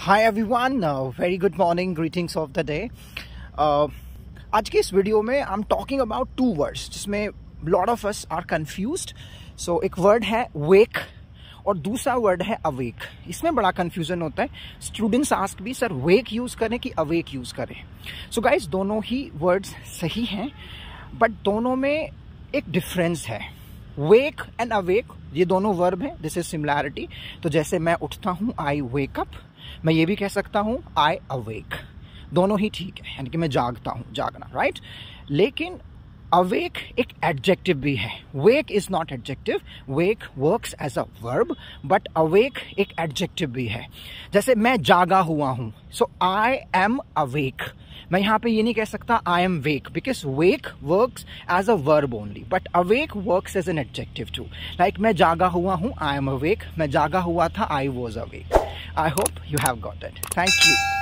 Hi everyone very good morning greetings of the day आज के इस वीडियो में I am talking about two words जिसमें lot of us are confused so एक word है वेक और दूसरा वर्ड है अवेक इसमें बड़ा कंफ्यूजन होता है. स्टूडेंट्स आस्क भी सर वेक यूज़ करें कि अवेक यूज़ करें? सो so गाइस दोनों ही वर्ड्स सही हैं बट दोनों में एक डिफरेंस है. वेक एंड अवेक ये दोनों वर्ब हैं. दिस इज़ सिमिलैरिटी तो जैसे मैं उठता हूँ आई वेक अप मैं ये भी कह सकता हूँ आई अवेक दोनों ही ठीक है, यानी कि मैं जागता हूँ, जागना राइट लेकिन अवेक एक एडजेक्टिव भी है। Wake is not adjective wake works as a verb but awake एक एडजेक्टिव भी है। जैसे मैं जागा हुआ हूँ सो आई एम अवेक मैं यहाँ पे ये नहीं कह सकता I am wake because wake works as a verb only but awake works as an adjective too like मैं जागा हुआ हूँ आई एम अवेक मैं जागा हुआ था I was awake I hope you have got it. Thank you.